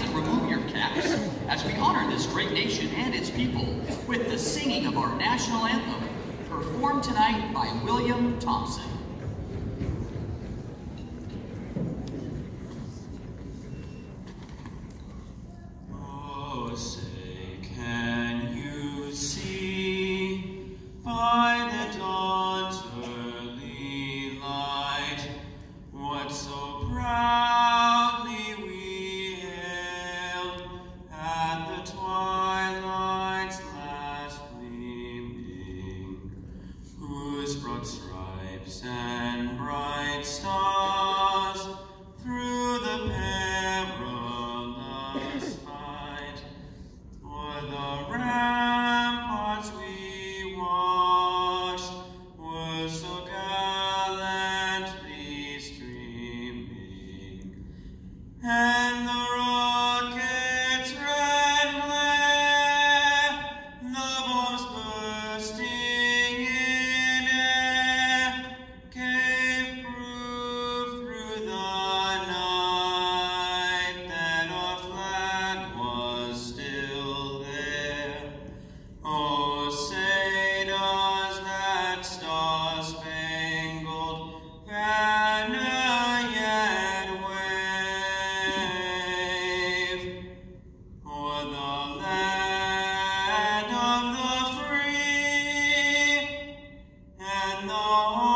and remove your caps as we honor this great nation and its people with the singing of our national anthem, performed tonight by William Thompson. Oh. Uh, No.